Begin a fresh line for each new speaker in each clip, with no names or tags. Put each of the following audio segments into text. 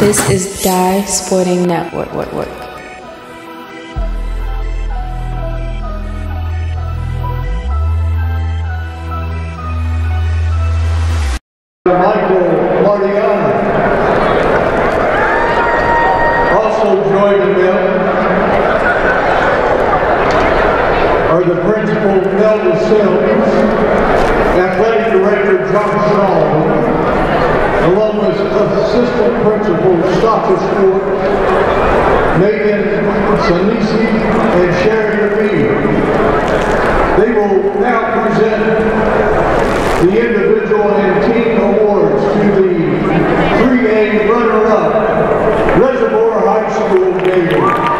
This is Dye Sporting Network. Work, work.
Michael. Also joining them are the principal Nelda Sims, athletic director John Shaw, along with assistant principal Stocka Stewart, Megan Sanisi, and Sherry Levine. They will now present the individual and team awards to the 3A runner-up, Reservoir High School David.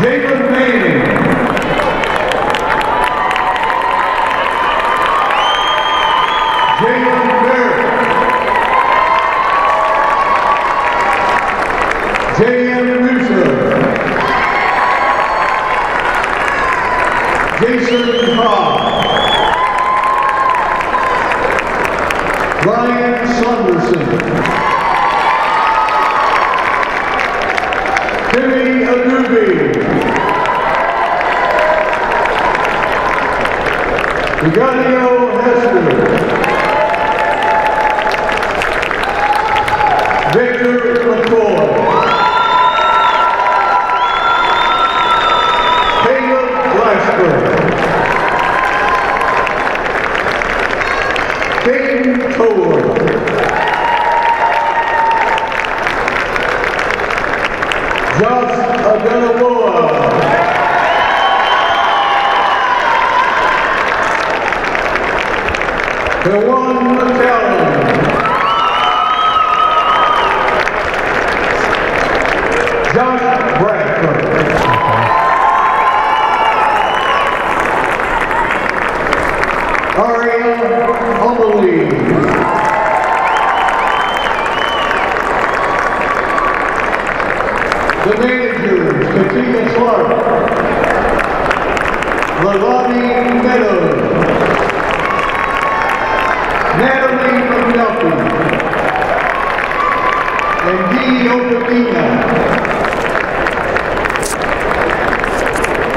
Jalen Dayton Toller.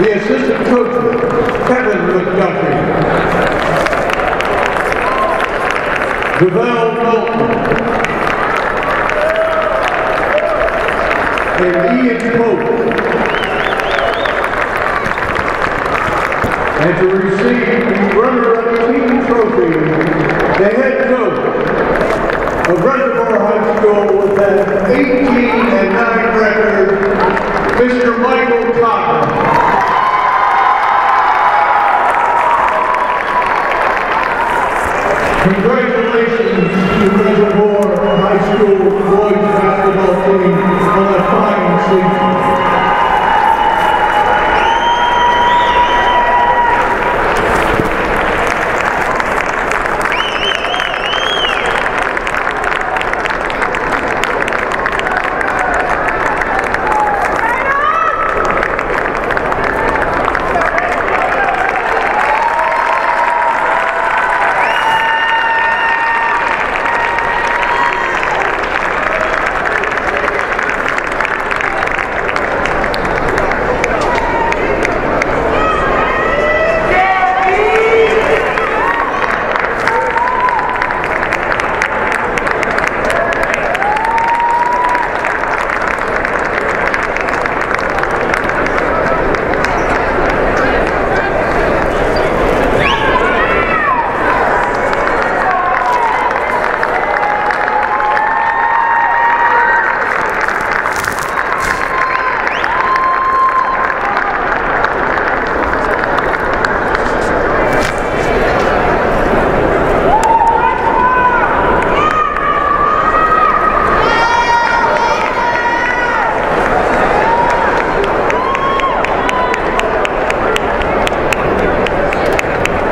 The assistant coach, Kevin McDuffie. Deval Dalton. And Ian Pope. And to receive the runner-up team trophy, the head coach of Reservoir High School with an 18 and 9 record, Mr. Michael Cotton. Congratulations to Reservoir High School boys basketball team on a fine season.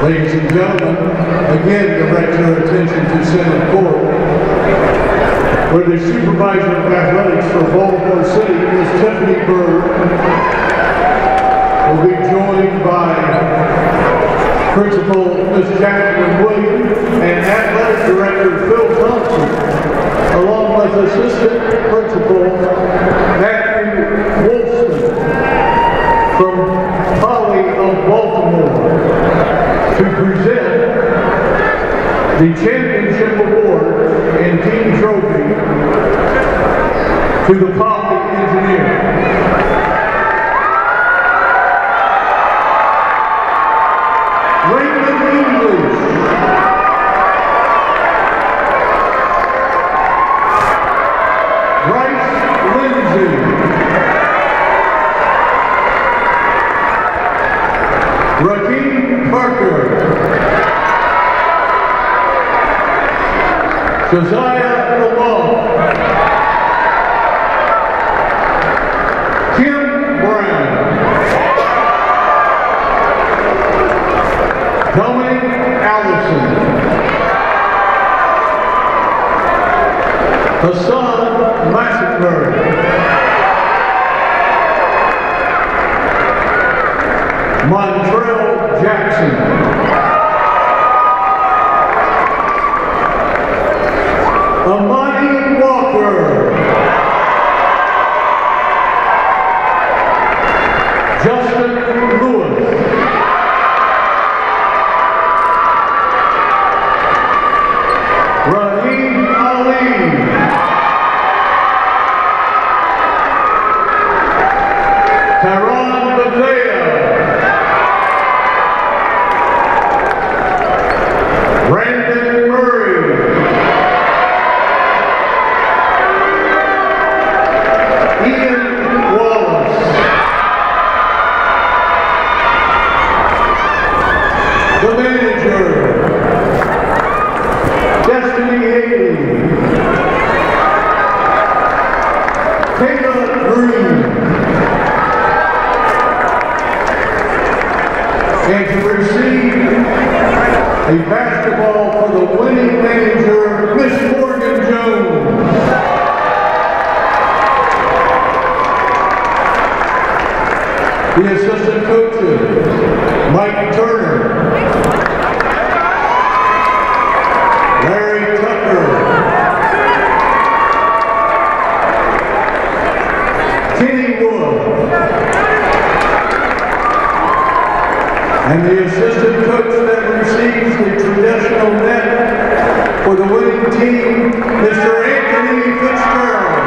Ladies and gentlemen, again direct your attention to Senate Court, where the supervisor of athletics for Baltimore City, Ms. Tiffany Bird, will be joined by Principal Ms. Jacqueline Williams and athletic director Phil Thompson, along with assistant principal Matthew Wolfson from Poly of Baltimore to present the championship award and team trophy to the Poly Josiah Lamont. Kim Brown. Dominic Allison. Hassan Massacre. Montrell Jackson. Amani Walker. Justin Lewis. Raheem Ali. Taron Bethea. Brandon Murray. Ian Wallace. The manager. Destiny Haley. Kayla Green. And to receive a basketball for the winning manager, Miss Morgan Jones. The assistant coaches, Mike Turner, And the assistant coach that receives the traditional net for the winning team, Mr. Anthony Fitzgerald.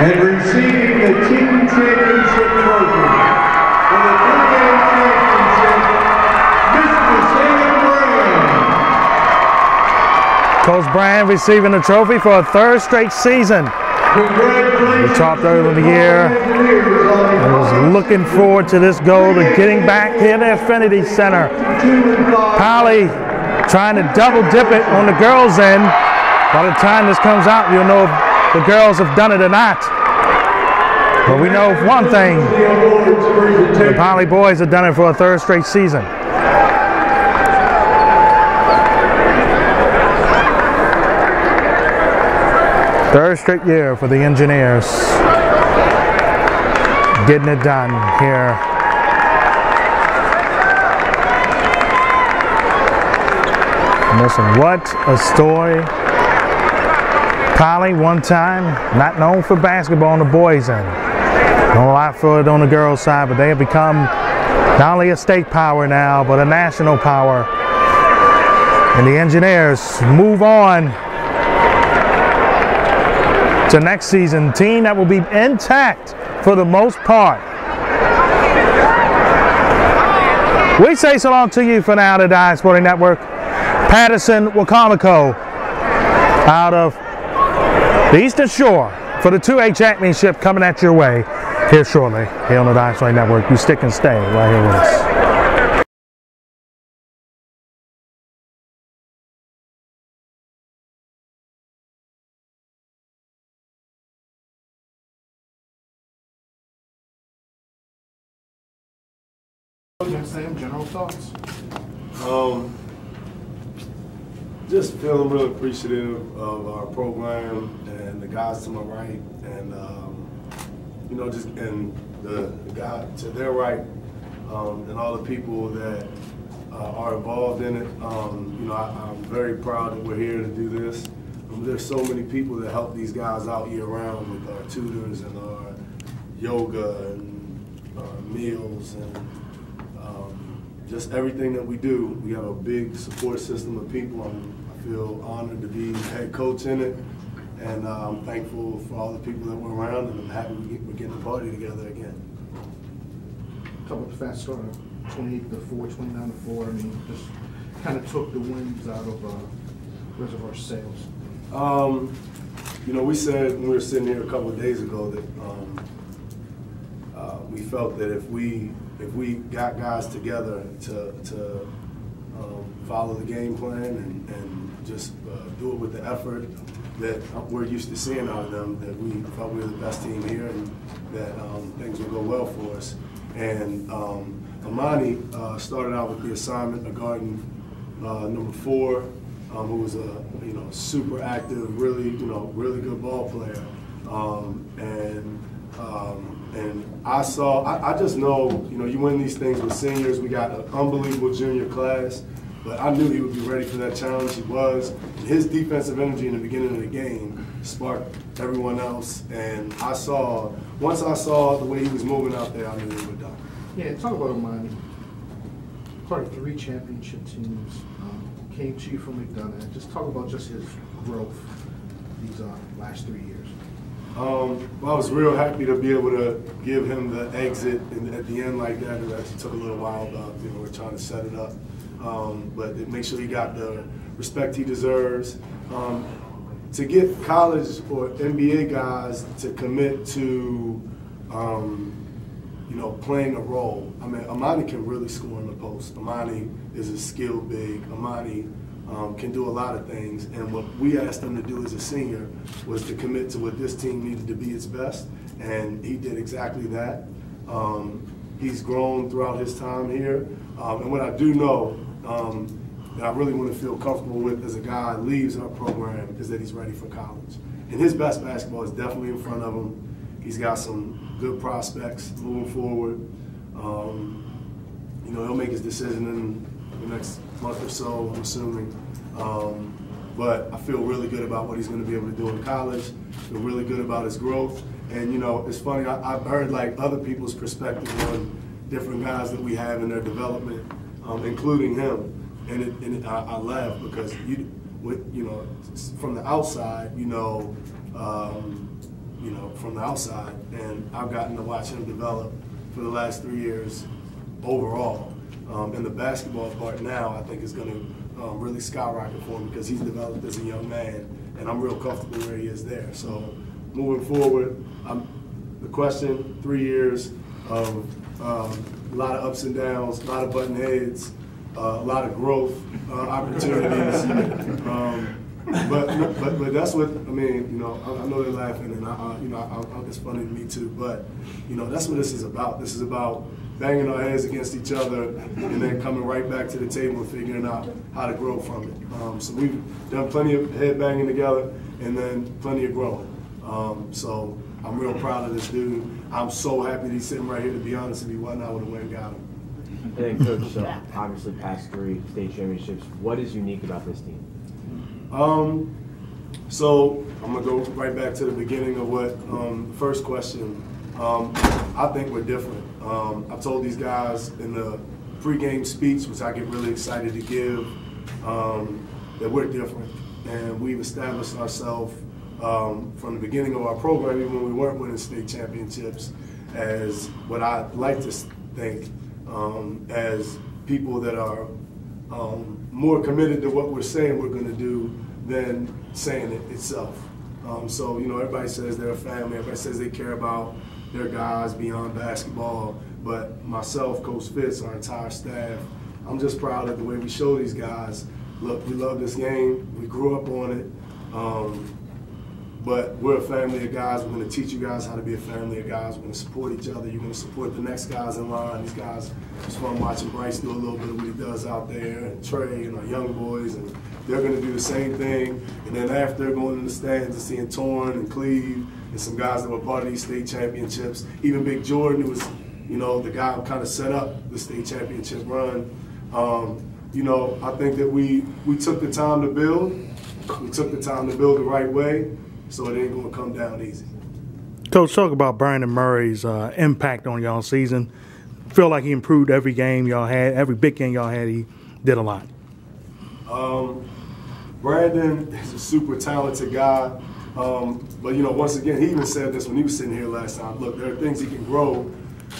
And receiving the team championship trophy for the championship, Mr. Sam.
Coach Brand receiving the trophy for a third straight season. We talked earlier in the year. I was looking forward to this goal to getting back here to Xfinity Center. Poly trying to double dip it on the girls' end. By the time this comes out, you'll know if the girls have done it or not. But we know one thing, the Poly boys have done it for a third straight season. Third straight year for the engineers. Getting it done here. Listen, what a story. Poly, one time, not known for basketball on the boys' end. Know a lot for it on the girls' side, but they have become not only a state power now, but a national power. And the engineers move on to next season. Team that will be intact for the most part. We say so long to you for now, the Dye Sporting Network. Patterson Wicomico out of the Eastern Shore for the 2A championship coming at your way here shortly here on the Dye Sporting Network. You stick and stay right here with us.
Sam, general thoughts?
Um, just feeling real appreciative of our program and the guys to my right, and um, you know, just and the, the guy to their right, um, and all the people that uh, are involved in it. Um, you know, I, I'm very proud that we're here to do this. Um, there's so many people that help these guys out year round with our tutors and our yoga and our meals and just everything that we do. We have a big support system of people. I'm, I feel honored to be head coach in it. And uh, I'm thankful for all the people that were around, and I'm happy we get, we're getting the party together again.
About the fast start, 28 to 4, 29 to 4. I mean, just kind of took the winds out of uh, Reservoir Sales.
Um, you know, we said when we were sitting here a couple of days ago that um, we felt that if we if we got guys together to to um, follow the game plan and, and just uh, do it with the effort that we're used to seeing out of them, that we felt we were the best team here and that um, things would go well for us. And um, Amani uh, started out with the assignment of guarding uh, number four, um, who was a you know super active, really you know really good ball player, um, and um, and I saw I, I, just know you know you win these things with seniors. We got an unbelievable junior class, but I knew he would be ready for that challenge. He was. And His defensive energy in the beginning of the game sparked everyone else, and I saw once I saw the way he was moving out there, I knew he would done.
Yeah, talk about Amani. Part of three championship teams. Um, came to you from McDonogh. Just talk about just his growth these uh, last three years.
Um, well, I was real happy to be able to give him the exit in, at the end like that. It actually took a little while, but you know, we're trying to set it up. Um, but make sure he got the respect he deserves. Um, to get college or NBA guys to commit to, um, you know, playing a role. I mean, Amani can really score in the post. Amani is a skilled big. Amani um, can do a lot of things. And what we asked him to do as a senior was to commit to what this team needed to be its best. And he did exactly that. Um, he's grown throughout his time here. Um, and what I do know um, that I really want to feel comfortable with as a guy leaves our program is that he's ready for college. And his best basketball is definitely in front of him. He's got some good prospects moving forward. Um, you know, he'll make his decision in the next month or so, I'm assuming. Um, but I feel really good about what he's going to be able to do in college. Feel really good about his growth. And you know, it's funny. I, have heard like other people's perspective on different guys that we have in their development, um, including him. And, it, and it, I, I, laugh because you, with you know, from the outside, you know, um, you know, from the outside, and I've gotten to watch him develop for the last three years overall. Um, and the basketball part now, I think, is going to um, really skyrocket for him because he's developed as a young man, and I'm real comfortable where he is there. So moving forward, I'm, the question, three years of um, a lot of ups and downs, a lot of button heads, uh, a lot of growth uh, opportunities. Um, but, but but that's what I mean. You know, I, I know they're laughing, and I, I you know, I, it's funny to me too. But you know, that's what this is about. This is about banging our heads against each other and then coming right back to the table and figuring out how to grow from it. Um, so we've done plenty of head banging together and then plenty of growing. Um, so I'm real proud of this dude. I'm so happy that he's sitting right here. To be honest, with you, wasn't, I would have went and got him.
And then, coach, so obviously past three state championships. What is unique about this team?
Um, so I'm gonna go right back to the beginning of what um, the first question. Um, I think we're different. Um, I told these guys in the pregame speech, which I get really excited to give, um, that we're different, and we've established ourselves um, from the beginning of our program, even when we weren't winning state championships, as what I like to think um, as people that are um, more committed to what we're saying we're going to do than saying it itself. Um, so, you know, everybody says they're a family, everybody says they care about their guys beyond basketball, but myself, Coach Fitz, our entire staff, I'm just proud of the way we show these guys. Look, we love this game. We grew up on it. Um, but we're a family of guys. We're going to teach you guys how to be a family of guys. We're going to support each other. You're going to support the next guys in line. These guys, it's fun watching Bryce do a little bit of what he does out there, and Trey and our young boys, and they're going to do the same thing. And then after going in the stands and seeing Torn and Cleve and some guys that were part of these state championships. Even Big Jordan, who was, you know, the guy who kind of set up the state championship run. Um, you know, I think that we we took the time to build. We took the time to build the right way, so it ain't gonna come down easy.
Coach, talk about Brandon Murray's uh, impact on y'all season. Feel like he improved every game y'all had, every big game y'all had. He did a lot.
Um, Brandon is a super talented guy. Um, but you know, once again, he even said this when he was sitting here last time. Look, there are things he can grow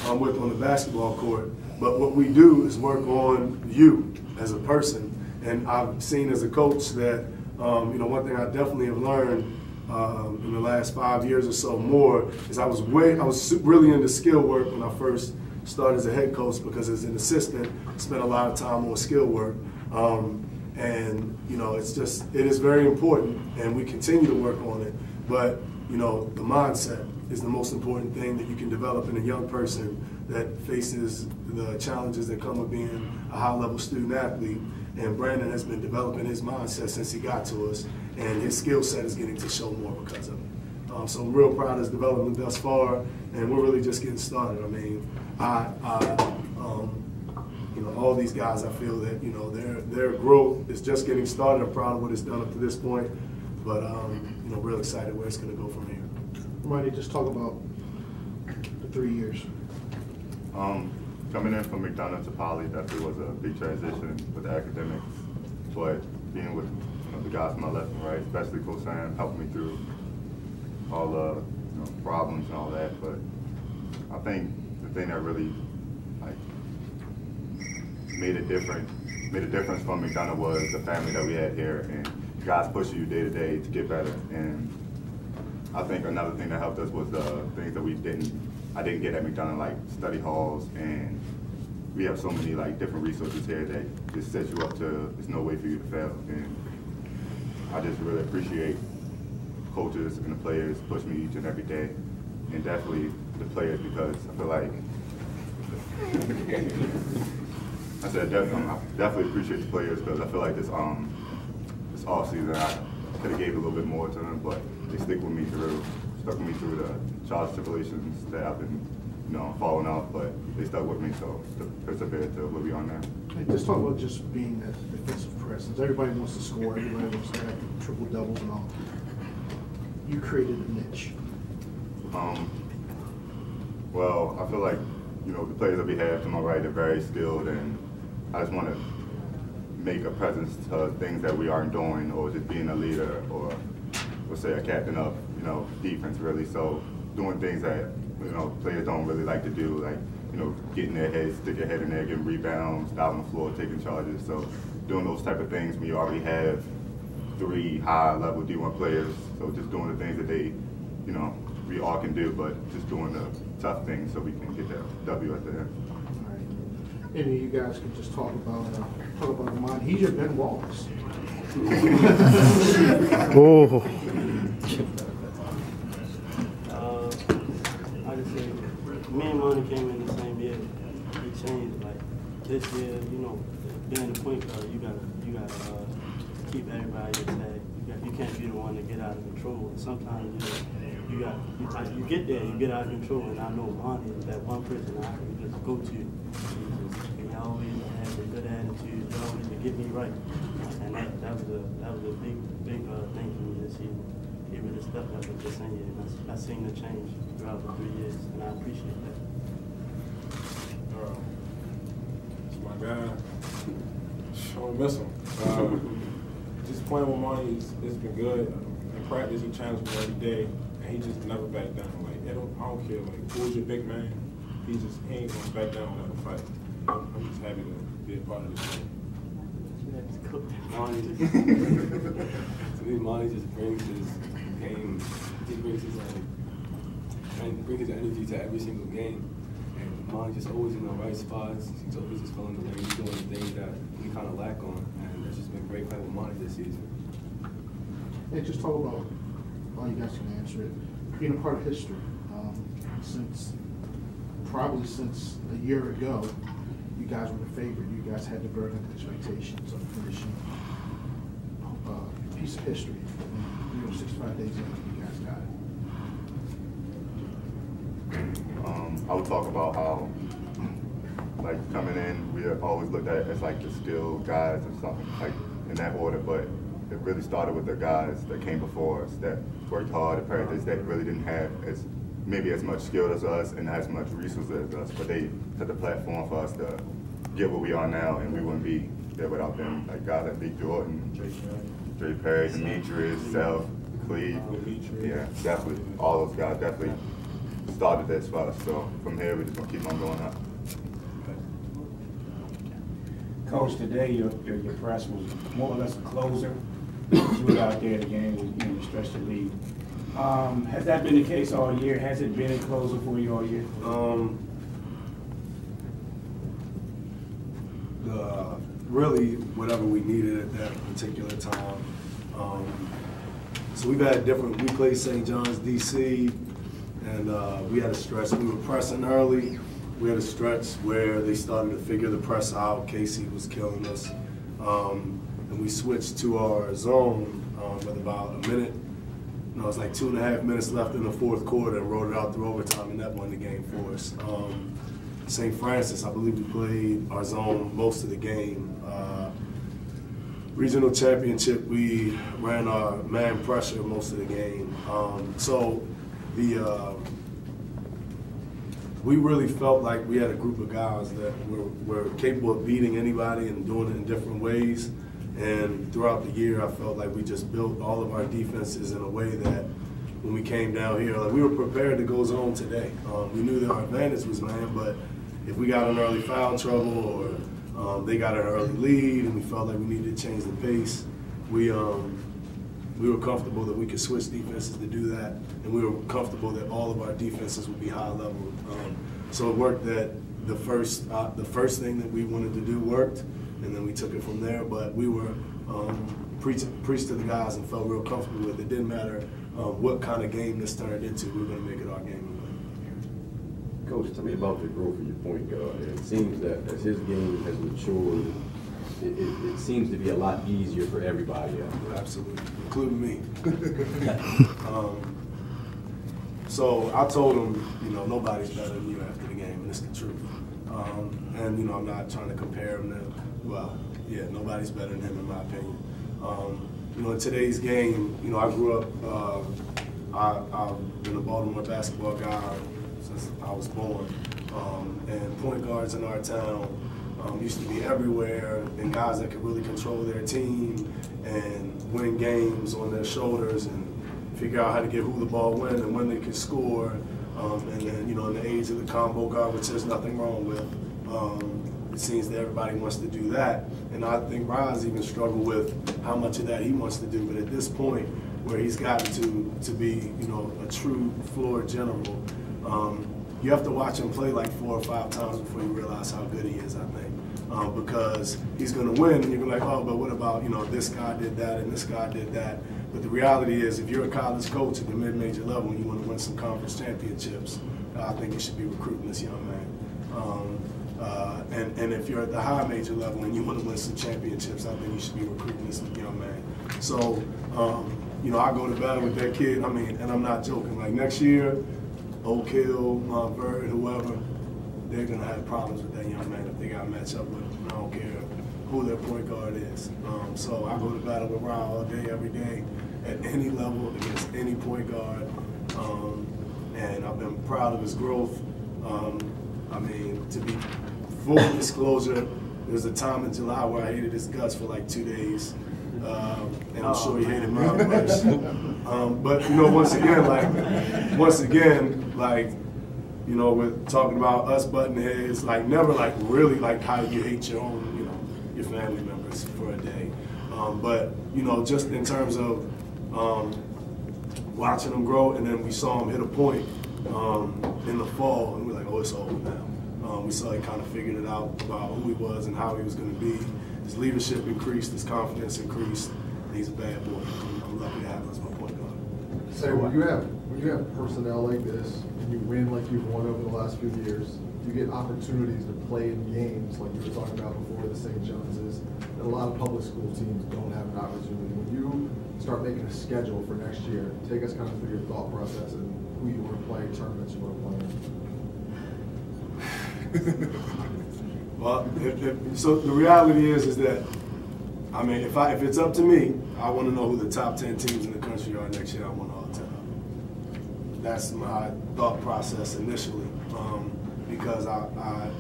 um, with on the basketball court. But what we do is work on you as a person. And I've seen as a coach that um, you know one thing I definitely have learned um, in the last five years or so more is I was way I was really into skill work when I first started as a head coach because as an assistant, I spent a lot of time on skill work. Um, and you know, it's just it is very important, and we continue to work on it. But you know, the mindset is the most important thing that you can develop in a young person that faces the challenges that come with being a high-level student athlete. And Brandon has been developing his mindset since he got to us, and his skill set is getting to show more because of it. Um, so I'm real proud of his development thus far, and we're really just getting started. I mean, I, I um, you know, all these guys, I feel that, you know, their their growth is just getting started. I'm proud of what it's done up to this point, but, um, you know, real excited where it's going to go from here.
Marty, just talk about the three years.
Um, coming in from McDonogh to Poly definitely was a big transition with the academics, but being with you know, the guys to my left and right, especially Coach Sam, helped me through all the you know, problems and all that. But I think the thing that really like made a different, made a difference from McDonogh was the family that we had here and guys pushing you day to day to get better. And I think another thing that helped us was the things that we didn't, I didn't get at McDonogh, like study halls, and we have so many like different resources here that just set you up to, there's no way for you to fail. And I just really appreciate coaches and the players push me each and every day, and definitely the players because I feel like I said definitely, I definitely appreciate the players because I feel like this um this off season I could have gave a little bit more to them, but they stick with me through, stuck with me through the and tribulations that I've been, you know, falling off, but they stuck with me, so to persevere to where we are now.
Hey, Just talk about just being that defensive presence. Everybody wants to score, everybody wants to have triple doubles and all. You created a niche.
Um, well, I feel like, you know, the players that we have to my right are very skilled, and I just want to make a presence to things that we aren't doing, or just being a leader, or let's say a captain of, you know, defense really. So doing things that, you know, players don't really like to do, like, you know, getting their head, stick your head in there, getting rebounds, out the floor, taking charges. So doing those type of things when you already have three high-level D1 players. So just doing the things that they, you know, we all can do, but just doing the tough things so we can get that W at the end.
All right. of you guys could just talk about, uh, talk about mine. He's your Ben Wallace.
Oh,
Uh, I just say, me and Money came in the same year. He changed. Like this year, you know, being the point guard, you gotta, you gotta uh, keep everybody at tag. You, got, you can't be the one to get out of control. And sometimes you, you got, you, you get there, you get out of control. And I know Monty is that one person I can just go to. Always has a good attitude. Always to get me right. And that, that was a, that was a big, big uh, thing for me this year he really stepped up at this end, and I, I seen the change throughout the three years, and I appreciate that.
Uh, It's my guy. I don't miss him. Uh, just playing with Monty, it's, it's been good. In practice, he challenges me every day, and he just never back down. Like, I don't, I don't care, like, who's your big man? He just, he ain't gonna back down without a fight. I'm, I'm just happy to be a part of this team.
Monty just,
to me, Monty just brings his game, he brings his like, and brings his energy to every single game. And Monty just always in the right spots. He's always just filling the lane, he's doing the things that we kind of lack on. And it's just been great playing with Monty this season.
Hey, just talk about, all you guys can answer it, being a part of history. Um, since, probably since a year ago, you guys were the favorite. You guys had the burden of expectations of finishing a uh, piece of history. You know, 65 days after you guys got it.
Um, I would talk about how, like, coming in, we have always looked at as, like, the skill guys or something, like, in that order, but it really started with the guys that came before us that worked hard at practice that really didn't have as maybe as much skill as us and as much resources as us, but they set the platform for us to get where we are now, and we wouldn't be there without them. Like guys like Big Jordan, Dre Perry, Demetrius, Self, Cleve. Yeah, definitely. All those guys definitely started this for us. So from here, we're just gonna keep on going up.
Coach, today your, your, your press was more or less a closer. You were out there, the game you know, stretched the lead. Um, has that been the case all year? Has it been a closer for you all year?
Um, the, really, whatever we needed at that particular time. Um, so we've had different, we played St. John's DC, and uh, we had a stretch, we were pressing early. We had a stretch where they started to figure the press out. Casey was killing us. Um, and we switched to our zone um, with about a minute. No, it was like two and a half minutes left in the fourth quarter and rode it out through overtime, and that won the game for us. Um, St. Francis, I believe we played our zone most of the game. Uh, regional championship, we ran our man pressure most of the game. Um, so the uh, we really felt like we had a group of guys that were, were capable of beating anybody and doing it in different ways. And throughout the year, I felt like we just built all of our defenses in a way that when we came down here, like we were prepared to go zone today. Um, we knew that our advantage was man, but if we got an early foul trouble or um, they got an early lead and we felt like we needed to change the pace, we um, we were comfortable that we could switch defenses to do that, and we were comfortable that all of our defenses would be high level. Um, so it worked that the first uh, the first thing that we wanted to do worked, and then we took it from there. But we were um, preached preach to the guys and felt real comfortable with it. It didn't matter um, what kind of game this turned into. We were going to make it our game.
Coach, tell me about the growth of your point guard. It seems that as his game has matured, it, it, it seems to be a lot easier for everybody.
Absolutely, including me. um, so I told him, you know, nobody's better than you after the game, and it's the truth. Um, and you know, I'm not trying to compare him to, well, yeah, nobody's better than him in my opinion. Um, you know, in today's game, you know, I grew up. Uh, I, I've been a Baltimore basketball guy since I was born, um, and point guards in our town um, used to be everywhere, and guys that could really control their team and win games on their shoulders and figure out how to get who the ball win and when they could score. Um, and then, you know, in the age of the combo guard, which there's nothing wrong with, um, it seems that everybody wants to do that. And I think Ron's even struggled with how much of that he wants to do. But at this point, where he's gotten to to be, you know, a true floor general, um, you have to watch him play like four or five times before you realize how good he is. I think. Um, because he's going to win, and you're like, oh, but what about you know this guy did that and this guy did that. But the reality is, if you're a college coach at the mid-major level and you want to win some conference championships, I think you should be recruiting this young man. Um, uh, and, and if you're at the high major level and you want to win some championships, I think you should be recruiting this young man. So, um, you know, I go to battle with that kid. I mean, and I'm not joking. Like next year, Oak Hill, Montverde, whoever, they're going to have problems with that young man if they got match up with him. I don't care who their point guard is. Um, so I go to battle with Ron all day, every day, at any level against any point guard. Um, and I've been proud of his growth. Um, I mean, to be full disclosure, there was a time in July where I hated his guts for like two days. Um, and I'm sure he hated mine worse. Um, but you know, once again, like, once again, like, you know, we're talking about us button heads, like never like really like how you hate your own, you know, your family members for a day. Um, but you know, just in terms of um, watching them grow, and then we saw him hit a point um, in the fall, and we're like, oh, it's over now. Um, we saw he kind of figured it out about who he was and how he was going to be. His leadership increased, his confidence increased. He's a bad boy. I'm, lucky to have him as my point guard.
So when you have when you have personnel like this and you win like you've won over the last few years, you get opportunities to play in games like you were talking about before the St. John's that a lot of public school teams don't have an opportunity. When you start making a schedule for next year, take us kind of through your thought process and who you want to play, tournaments you want to play.
Well, if, if, so the reality is, is that, I mean, if I, if it's up to me, I want to know who the top ten teams in the country are next year. I want all ten. That's my thought process initially, um, because I, I,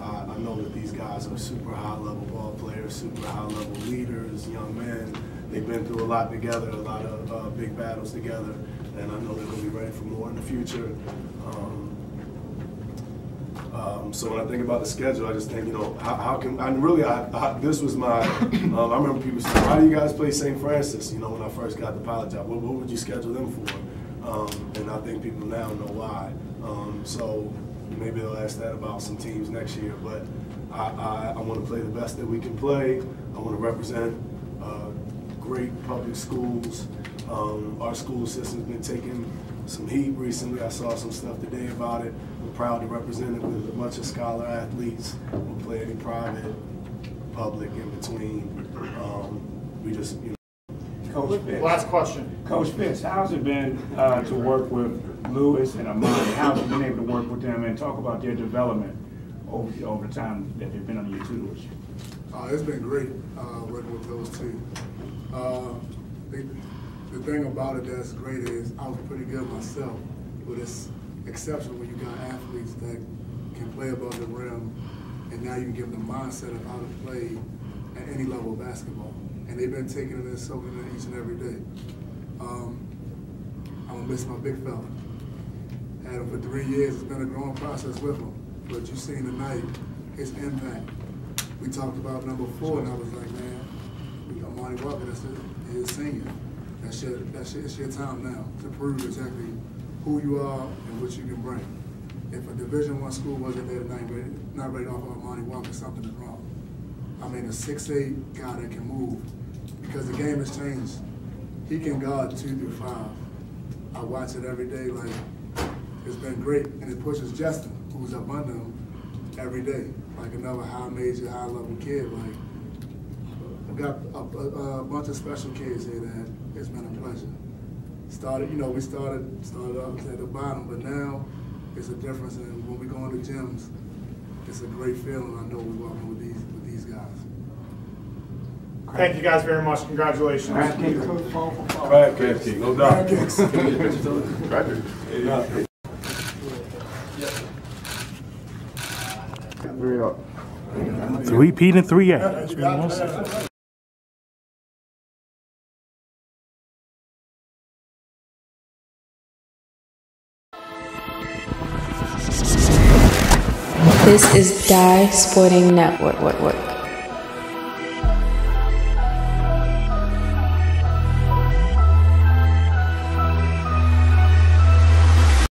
I, I know that these guys are super high level ball players, super high level leaders, young men. They've been through a lot together, a lot of uh, big battles together, and I know they're going to be ready for more in the future. Um, um, so when I think about the schedule, I just think, you know, how, how can, and really, I, I, this was my, um, I remember people saying, why do you guys play St. Francis, you know, when I first got the pilot job, what, what would you schedule them for? Um, and I think people now know why. Um, so maybe they'll ask that about some teams next year, but I, I, I want to play the best that we can play. I want to represent uh, great public schools. Um, our school system's been taking some heat recently. I saw some stuff today about it. We're proud to represent it with a bunch of scholar athletes. We play any private, public, in between. Um, we just, you know.
Coach Fitz.
Last question.
Coach Fitz, how's it been uh, to work with Lewis and Amani? How's it been able to work with them and talk about their development over, over the time that they've been under your tutelage?
Uh, it's been great uh, working with those two. Uh, they, the thing about it that's great is I was pretty good myself, but it's exceptional when you got athletes that can play above the rim, and now you can give them the mindset of how to play at any level of basketball. And they've been taking it and soaking it each and every day. Um, I'm gonna miss my big fella. Had him for three years. It's been a growing process with him. But you seen tonight his impact. We talked about number four, and I was like, man, Amani Walker, that's his senior. That's your, that's your, it's your time now to prove exactly who you are what you can bring. If a Division One school wasn't there tonight, not ready to offer Amani Walker, something is wrong. I mean, a six-eight guy that can move because the game has changed. He can guard two through five. I watch it every day. Like it's been great, and it pushes Justin, who's up under him, every day, like another high major, high level kid. Like I've got a, a, a bunch of special kids here that it's been a pleasure. Started, you know, we started started off at the bottom, but now it's a difference. And when we go into gyms, it's a great feeling. I know we're walking with these with these guys.
Thank you guys very much. Congratulations.
Crab cakes, no doubt.
Three P and three A. That's what he wants to
This is Dye Sporting Network.